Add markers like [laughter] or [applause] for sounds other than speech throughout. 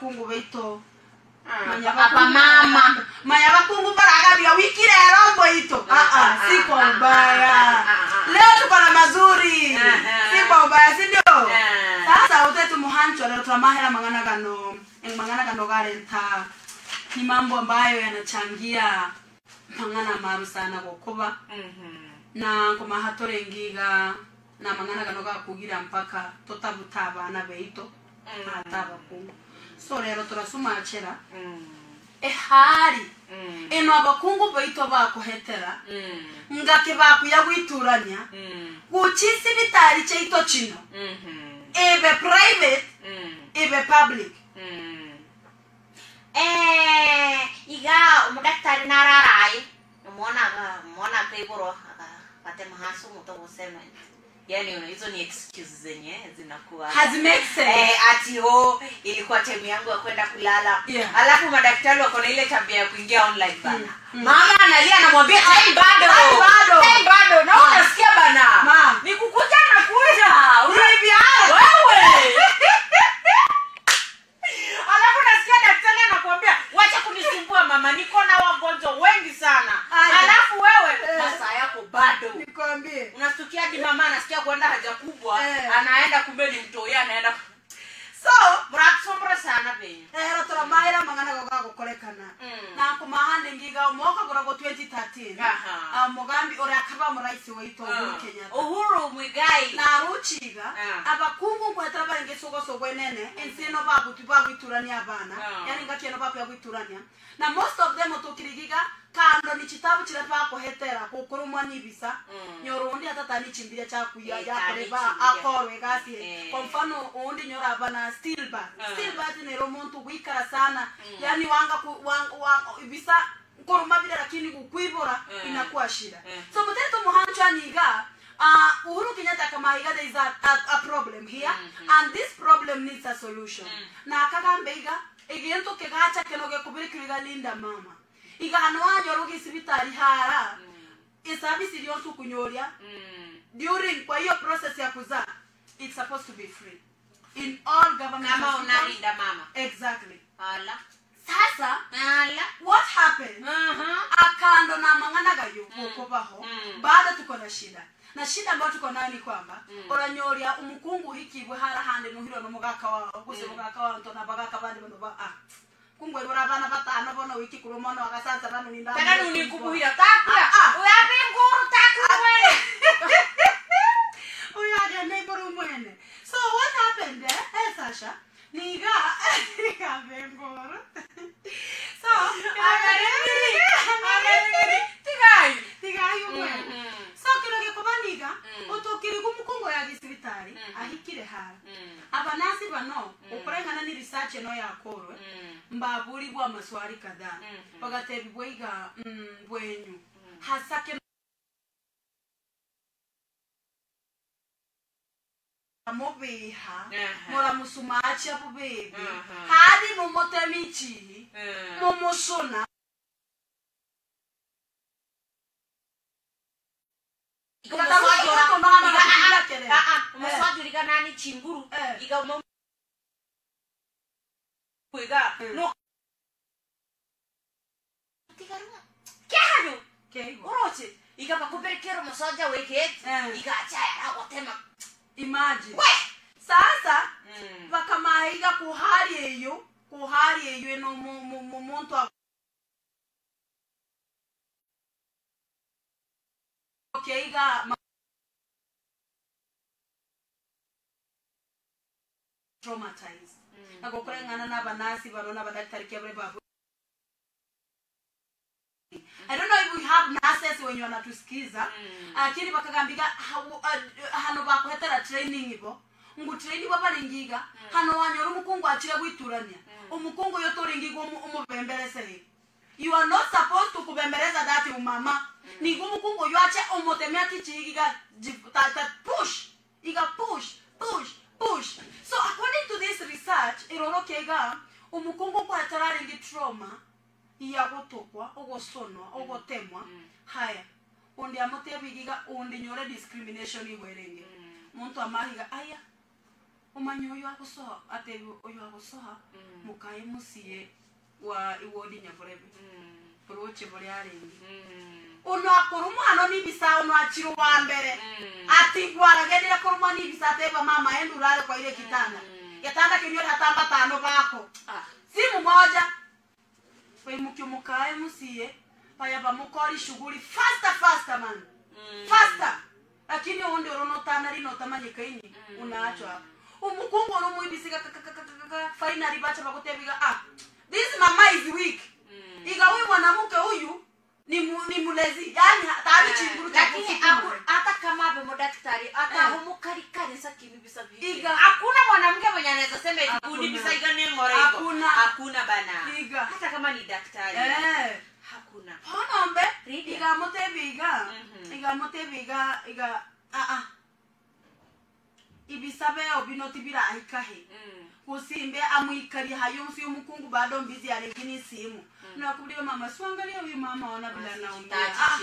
bakungu baito Ah, mama. Manya bakungu baragabia wiki rero mboito si kwa ubaya. leo tuko na mazuri. Ah, ah. si kwa ubaya si ndio? Ah. sasa utetu muhancho leo tunamahera mangana gano eh, mangana gano garenta ni mambo ambayo yanachangia mangana maru sana gokuba na na hatore ngiga na mangana gano gakugira mpaka totabuta abana beito. Ata abakungu so rero turasumachera Mm. ehari Mm. ino abakungu baito bakuhetera Mm. ngake bakuya gwiturania Mm. guchi sibitari chaito chino Mhm. ibe private Mm. ibe public Mm. Eh, iga umudaktari nararai umuonaga umuonaga iboro akatema hasi umuto gusema yani hizo ni excuse zenye zinakuwa has make sense. Eh, ati ho ilikuwa time yangu ya kwenda kulala. Yeah. alafu madaktari wako na ile tabia ya kuingia online bana. Mm, mm. mama analia anamwambia time bado. Time bado." Time bado. Na unasikia bana? Ma. ni kukuja na kuja. Bibi, wewe alafu nasikia daktari anakuambia wacha kunisumbua mama niko na wagonjwa wengi sana Aya. alafu wewe Eh. masaa yako bado nikwambie unasikia hadi mama anasikia kwenda haja kubwa Eh. anaenda kumbe ni mtoi anaenda so muratusombora sana benye rero turamahera mangana go gagukorekana Mm. na kumahande ngiga umwaka gurago 2013 Aha. ah, mugambi uria kaba muraisi waitu uhuru kenyatta uhuru mwigai naruchiga Ah. Abakungu nkwetera baringe sogosogo enene ensino bagutu bagwiturania abana. Ah. yani ngakieno bakuya gwiturania. Na most of them tukirigiga kando ni chitabu chile twakuhetera kukurumwa nibisa Mm. nyoro undi atata nichimbire chakuya Eh, yakoreba akorwe gasie Eh. kwa mfano undi nyora abana stilba stilba ni nero muntu gwikara sana. Yani wanga ku, wanga, wanga visa kuruma vile lakini kukwibura Mm. inakuwa shida. Mm. so mutetu muhanchwa niga uh, uhuru kenyatta kamahiga there is a, a, a problem here mm -hmm. and this problem needs a solution Mm. na akagambe iga igintu kigacha kino gikubirikiriga linda mama iga hano wanyora mm -hmm. isabisi ryosu kunyoria Mm. during kwa hiyo process ya kuzaa it's supposed to be free in all government kama unalinda mama exactly ala sasa ala what happened Aha. Akando na mang'ana gayo Mm. kukubaho Mm. tuko na shida. Na shida ambayo tuko nayo ni kwamba Mm. oranyoria umukungu hikibwe hara hande muhiro no mugaka wao. Guse mugaka wao ntona bagaka bandi bano ba ah. Kungwe bora bana batano bona wiki kurumono agasanza bano ninda tena nunikubuhira takula Ah, ah. uyapi nguru takuwele [laughs] uya ya neighbor mwene. So what happened eh, eh sasha? Niga [laughs] niga bengoro [laughs] so Agarimiri, agarimiri, hara mm. apa nasi vano mm. ukurengana ni research eno yakorwe mm. mbabulibwa maswali kadhaa mm -hmm. bagatebibwa iga mm, bwenyu mm. hasake mubiha muramusumacha bubibi hari mumutemichihi mumusuna umuswajura iga nani chinguru Eh. iga umo- iga Mm. no tigaruma kyahano Keigo. uroche iga bakuberekera umusoja wekete Eh. iga achaya agotema imagine we sasa Mm. bakamahiga kuhali eyo kuhali eyo eno mu- mu- mu- muntu a- okeiga ma- traumatized nagokurengana n'abanasi barona n'abadaktari kebule babu I don't know if we have nurses wenye wanatusikiza Mm. lakini bakagambiga hawo- ah, hano bakuhetera training ibo ngu training babaringiga hano wanyora umukungu akire gwiturania umukungu yo toringiga umu- umubemberesere you are not supposed to kubembereza that umama Nigo umukungu yo ache umutemea tichigiga ta, ta, push. Iga push push push so according to this research irorokeiga umukungu kwatararingi trauma iya gutukwa ugusonwa ugutemwa haya undi amutebigiga undi nyore discrimination igwerenge muntu amahiga aya umanye uyu agusoha ate uyu agusoha Mm. musiye wa iwodi nyaburebe Mm. buruche buri aringi Mm. umwana n'ibisa uno achiru uwa mbere Mm. ati gwaragendera kurumwa n'ibisa teba mama enda ulale kwa ile kitanda Mm. Yatanda kinyo tatamba tano bako Ah. simu moja. Paimuki mukae musiye paya bamukora shughuli faster faster man. Mm. faster. Lakini undi uronotana rinotamanyika ini. Mm. unacho hapa. Umukungu urumwibisiga finally bacha bakutebiga ah. This mama is weak. Mm. iga huyu mwanamke huyu ni, mu, ni mulezi yani tabi chinguru cha lakini hata kama kari kari sa atahumukarikari kinibisa vile hakuna mwanamke mwenye anaweza sema eti Hakuna. kunibisa iga ngore hivyo. Hakuna. hakuna bana Iga. hata kama ni daktari eh hakuna honombe Lydia. iga mutebiga Mhm. iga mutebiga iga ah ah ibisabe obinoti birahikahe ahikahe. Kusimbe amwikari hayo msi umukungu bado mbizi alegini simu. Nakubuliwe mama siwangalia huyu mama ona bila naumia. Ah,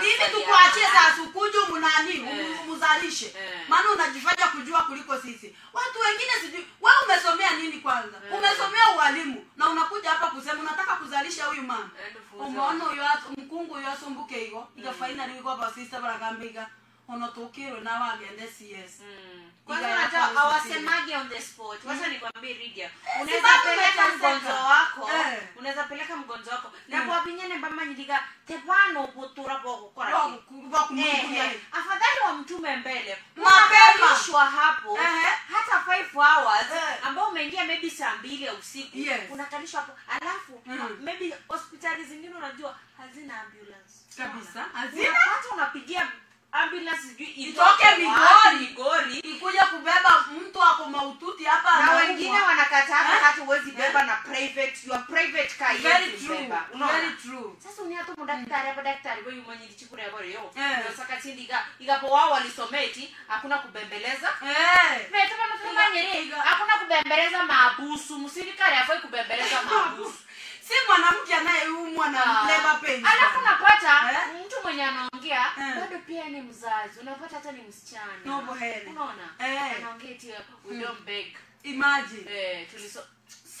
nini tukuachie hapa. sasa ukuju munani Eh. muzalishe Eh. maana unajifanya kujua kuliko sisi. Watu wengine sijui wewe umesomea nini kwanza? Eh. umesomea ualimu na unakuja hapa kusema unataka kuzalisha huyu mama. Umeona uyo atu- mkungu uyo asumbuke igo iga finally igo basista baragambiga ono tukirwe na agende cs Mm. Kwanza unajua kwanza on the spot wacha nikwambie ridia unaweza peleka mgonjwa wako Eh. unaweza peleka mgonjwa wako na Mm. bwabinyene mbamanyiliga tebano butura bwogukora bakumwikuria Eh, afadhali wa mtume mbele Mapema. unakalishwa hapo hata 5 hours Eh. ambao umeingia maybe saa mbili ya usiku Yes. unakalishwa hapo alafu Mm. maybe hospitali zingine unajua hazina ambulance Kabisa, hazina. hata unapigia ambulance sijui Itoke Migori. Migori. Ikuja kubeba mtu ako maututi hapa na wengine wanakataa hata Eh? hata huwezi beba na private your private car very haiwezi true. beba. Very true. Sasa uniato mudaktari apa daktari mwenye mwenyili chikura yabore yo. Eh. saka chindi iga igapo wao walisometi hakuna kubembeleza. Eh. Vetu kama tumanyere Iga- hakuna kubembeleza maabusu msirikali afai kubembeleza [laughs] maabusu si mwanamke anayeumwa na Ah. labor pains alafu napata Eh? mtu mwenye anaongea Eh. bado pia ni mzazi. Unapata hata ni msichana. Nobo hele unaona? Eh. anaongea eti we don't beg. Imagine. Eh tuliso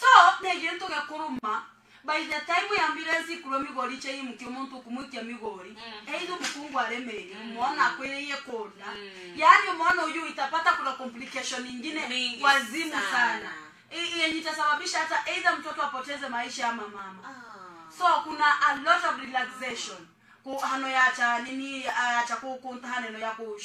so negentoge kuruma by the time ambulance kuro migori che yimukia mtu okumwikia migori Mm. either omukungu aremere umwona akwireye konda. Mm. yani muona uyu itapata kuna complication ingine Mingi wazimu sana. sana. Yenye itasababisha hata either mtoto apoteze maisha ama mama. Ah. So kuna a lot of relaxation ku hano yacha nini yacha ku kunta haneno ya bakungu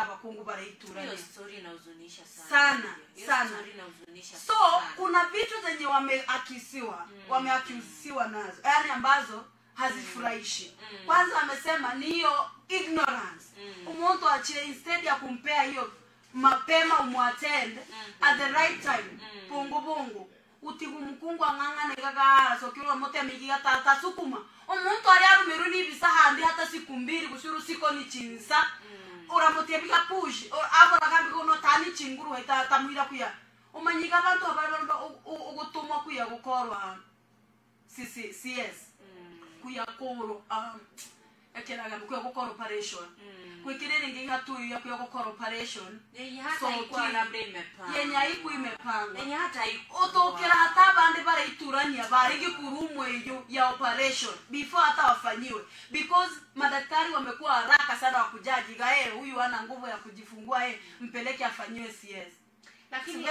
abakungu baraitura hiyo story inahuzunisha sana Sana, Hiyo sana. story inahuzunisha so sana. kuna vitu zenye wameakisiwa Mm. wameakisiwa nazo yani ambazo hazifurahishi Mm. kwanza amesema ni hiyo ignorance Mm. umuntu achie instead ya kumpea hiyo mapema umwatend mm. at the right time Mm. pungu pungu utiga omukungu ang'ang'ane gagasokirwa motemi giga tasukuma omuntu ari arumirwe n'ibisa handi hatasikumbiri gushira usiko nikinsa oramutembi mm. gapushi abora gambi gono tani chinguru heta tamwira kuya. Omanyiga abantu abaramba ogutumwa kuya gukorwa. Sisi cs mm. kuya koro um, ekeragambo kuya gukora operation. Mm. kwikirira ingi hatuyu ya kuya gukora operation. Yenye hata So, ikuwa ki- labda imepangwa yenye aiku imepangwa yenye hata ikuwa utokera hata abandi baraiturania barigi kurumu eyo ya operation. Before hata wafanyiwe. Because madaktari wamekuwa haraka sana wakujajiga eh huyu ana nguvu ya kujifungua eh mpeleke afanyiwe cs lakini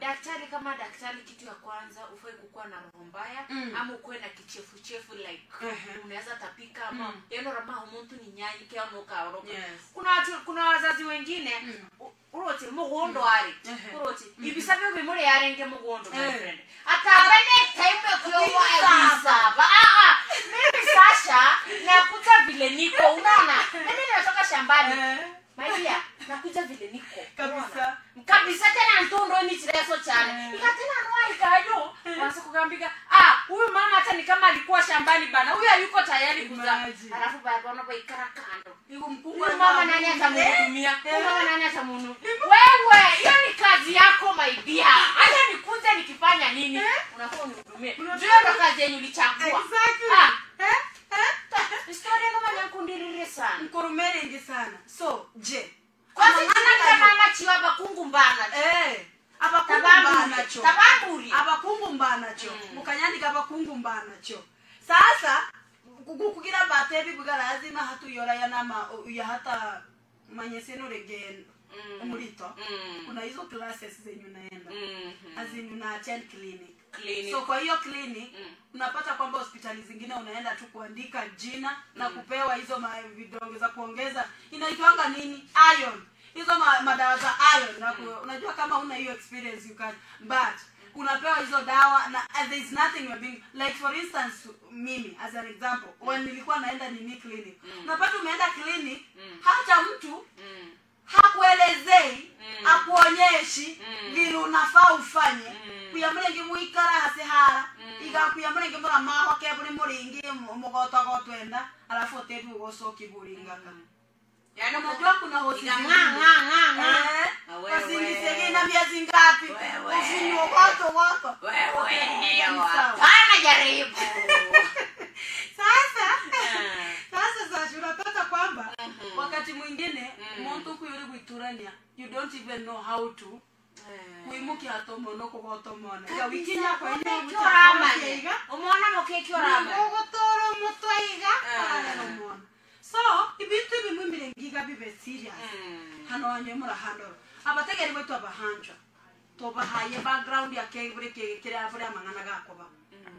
daktari kama daktari kitu ya kwanza ufai kukuwa na roho mbaya Mm. ama ukuwe na kichefuchefu like uh-huh. unaweza tapika ama Mm. yeno ramaho muntu ni nyanyi kia nukaoroka Yes. kuna watu kuna wazazi wengine Mm. uroti mugondo ari Ehe. uroti ibisabyo bimuri yarenge mugondo my Eh. friend atabane time kuyowa ibisaba ah ah mimi sasha nakuta vile niko unaona mimi nimetoka shambani Eh, my dear nakuja vile niko Kabisa. Unaona? kabisa tena ntundo ni chireso cyane Eh. ikatena nwalikayo wanza kugambika ah huyu mama hata ni kama alikuwa shambani bana huyu hayuko tayari kuza Alafu babona kando. Mama nani atamuhudumia? Eh. mama nani atamuhudumia? Wewe hiyo ni kazi yako my hata nikunze nikifanya nini? Unakuwa unihudumie. Ndio ndo kazi yenye ulichagua. Ah. Eh, eh. historia sana. Sana. So je kwanza Amang'ana chinanga kayo. mama chiwa bakungu mbana Eh, abakungu Tabamburi. abakungu mbanacho Mm. mukanyandika abakungu yanama ya hata manyeseno regendo Mm. umurito Mm. kuna hizo classes zenye unaenda Mhm. azin una attend clinic Clinic. so kwa hiyo clinic Mm. unapata kwamba hospitali zingine unaenda tu kuandika jina na kupewa hizo vidonge za kuongeza inaitwanga nini iron hizo ma, madawa za iron na ku, unajua kama una hiyo experience you can but unapewa hizo dawa na uh, there is nothing you're being like for instance mimi as an example mm. when nilikuwa naenda nini clinic mm. unapata umeenda clinic Mm. hata mtu Mm. hakuelezei Mm. akuonyeshi Mm. vile unafaa ufanye Mm. kuya mulenge muikara hasihara Mm. iga kuya mulenge mura maho ke buri muringi mugotogotwenda alafu otebi ugocoki buringaka Yaani unajua kuna hosi. Eh, Na miezi ngapi Wewe. wako hapana jaribu. sasa Ah. sasa sasa unapata kwamba Mhm. wakati mwingine Mm. muntu kuyuri gwiturania you don't even know how to kwimukia tomono kugotomona iga wikinya kwenye Kyoramanya. Umwona mukeki oramanya. So ibintu bimwe mirengiga bibe serious. Mm. hano wanyu murahandoro abategeri baitu abahanjwa tubahaye background yake buri kiria buri amang'ana gakoba.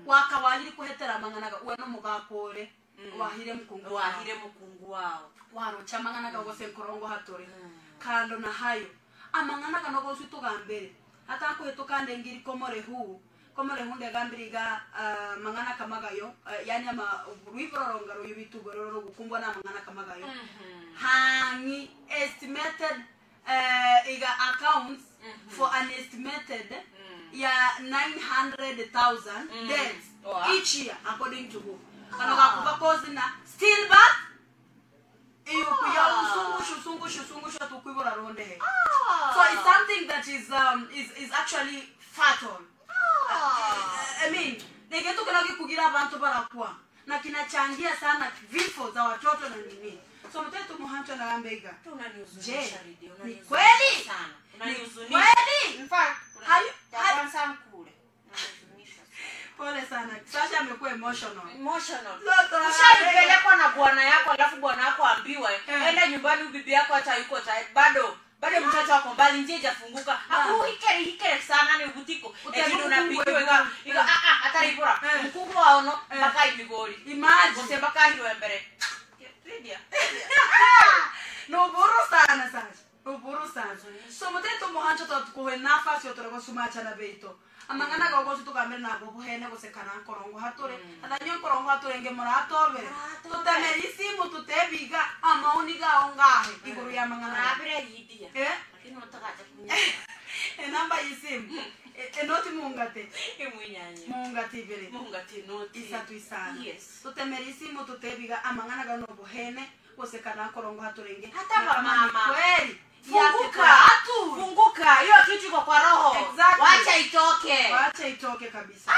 Wakawanyiri kuhetera amang'ana ga uwe no mugakore. Mm. wahire mukungu wahire mukungu wao. Warocha amang'ana ga gose nkorongo hatore. Mm. kando na hayo amang'ana gano gosu tugambere hata ndengiri komore huu komore hu ndegambiriga uh, mang'ana kamagayo uh, yani ama rwivororoga ruyubitugororo gukumbwa na amang'ana kamagayo Mhm. hangi estimated uh, iga accounts Mhm. for an estimated Mm. ya 900000 Mm. deaths Wow. each year according to who kano gakuba kozi na still but iyukuya Ah. usungushu usungushu usungushu Ah. so it's something that is um is, is actually fatal Ah. I mean negetu kinagi kugira abantu barakwa na kinachangia sana vifo za watoto na nini so mtetu muhancho na lambega Je, ni kweli? sana. Ni Unanihuzunisha. kweli? Pole sana sasa amekuwa emotional Emotional. Ushaipelekwa na bwana yako alafu bwana yako ambiwe Eh. enda nyumbani bibi yako hata yuko tayari bado bado mtoto wako mbali njia ijafunguka akuhikere hikere sana ni ubutiko Utari ekindi mkungu unapikiwe wewe. iga ah ah ataribura Eh. mkungu waono Eh. mpaka ibigori imagine gose mpaka hiriwe mbere Lydia. nuburu sana sasa nuburu sana so muteto muhancho tatukuhe yotorego beito amang'ana gogosu tugambire nago buhene gusekana nkorongo hatore atanyo nkorongo hatore nge muratobere. Tutemere isimu tutebiga amauni gao ngahe. Iguru ya mang'ana. Enamba y'isimu enoti mungate. Mungati noti. Isatu isano. Yes. Tutemere isimu tutebiga amang'ana gano buhene gusekana nkorongo haturenge kweli funguka funguka hiyo kitu iko kwa roho. Exactly. wacha itoke. Wacha itoke kabisa